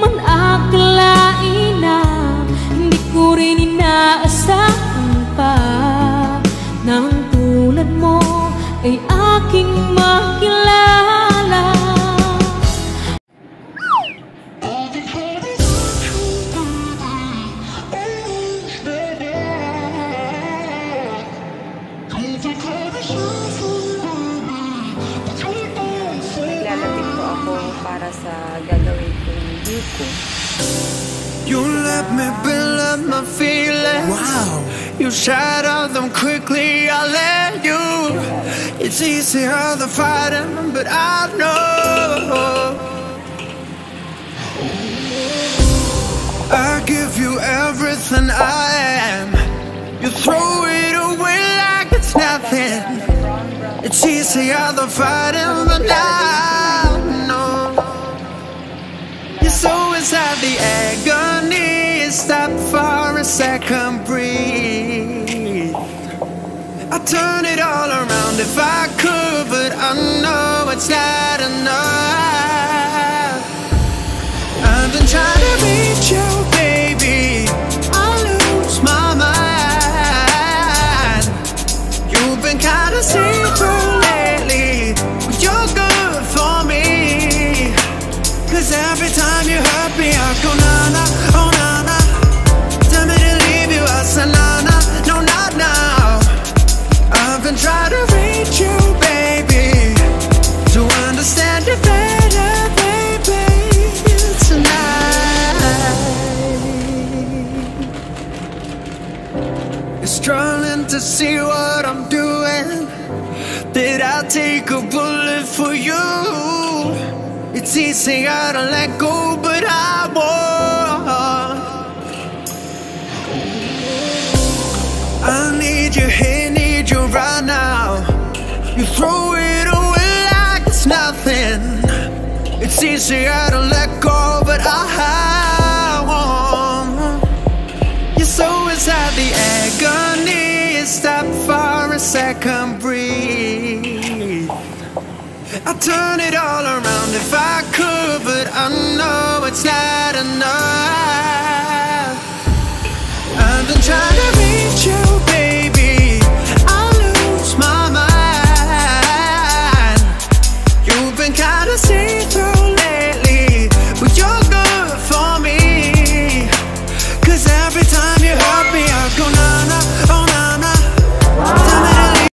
man akalain na Hindi ko rin inaasahan pa Nang tulad mo ay aking makilala. Naglalating po ako para sa gagawin kong You let me build up my feelings. Wow. You shatter them quickly, I let you. It's easier than fighting, but I know. I give you everything I am. You throw it away like it's nothing. It's easier than fighting, but I. So inside the agony. Stop for a second, breathe. I turn it all around if I could, but I know it's not time you hurt me, I go na-na, oh na-na. Tell me to leave you, I say na-na, no not now. I've been trying to reach you, baby To understand you better, baby Tonight. You're struggling to see what I'm doing. Did I take a bullet for you? It's easier to let go, but I won't. I need you here, need you right now. You throw it away like it's nothing. It's easier to let go, but I won't. You're so inside the agony. Stop for a second, breathe. I turn it all around if I could, but I know it's not enough.